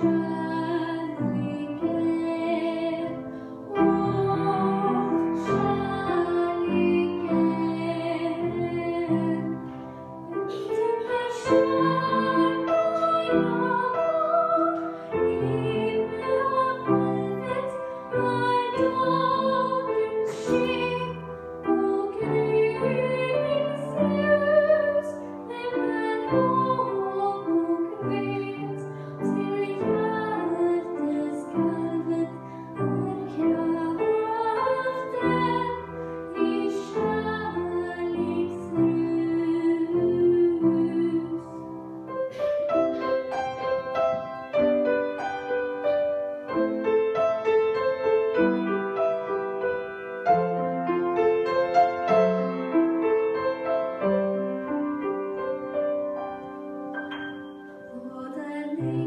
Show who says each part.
Speaker 1: shine. believe.